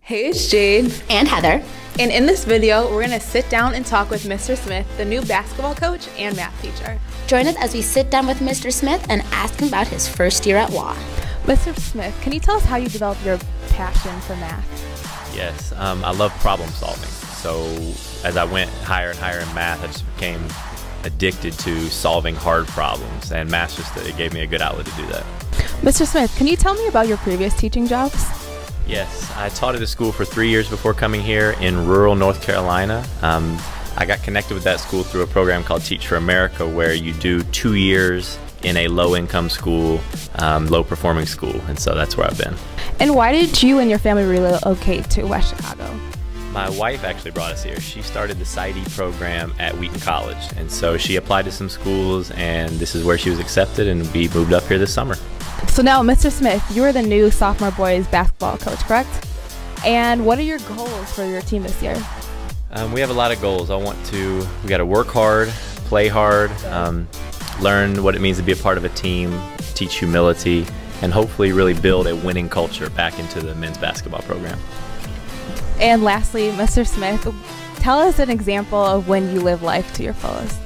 Hey, it's Jade. And Heather. And in this video, we're gonna sit down and talk with Mr. Smith, the new basketball coach and math teacher. Join us as we sit down with Mr. Smith and ask him about his first year at WA. Mr. Smith, can you tell us how you developed your passion for math? Yes, um, I love problem solving. So as I went higher and higher in math, I just became addicted to solving hard problems, and math just it gave me a good outlet to do that. Mr. Smith, can you tell me about your previous teaching jobs? Yes, I taught at a school for three years before coming here in rural North Carolina. Um, I got connected with that school through a program called Teach for America, where you do two years in a low income school, um, low performing school, and so that's where I've been. And why did you and your family relocate to West Chicago? My wife actually brought us here. She started the PsyD program at Wheaton College, and so she applied to some schools, and this is where she was accepted, and we moved up here this summer. So now, Mr. Smith, you are the new sophomore boys basketball coach, correct? And what are your goals for your team this year? Um, we have a lot of goals. I want to, we got to work hard, play hard, um, learn what it means to be a part of a team, teach humility, and hopefully really build a winning culture back into the men's basketball program. And lastly, Mr. Smith, tell us an example of when you live life to your fullest.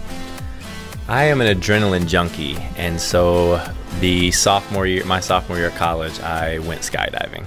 I am an adrenaline junkie, and so the sophomore year, my sophomore year of college, I went skydiving.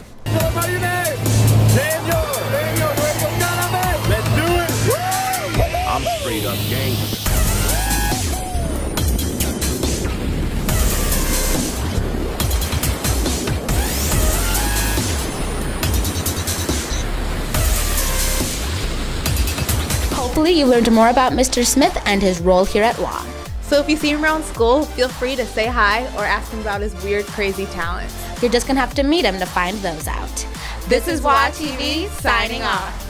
Hopefully, you learned more about Mr. Smith and his role here at WA. So if you see him around school, feel free to say hi or ask him about his weird, crazy talents. You're just gonna have to meet him to find those out. This is WA TV signing off.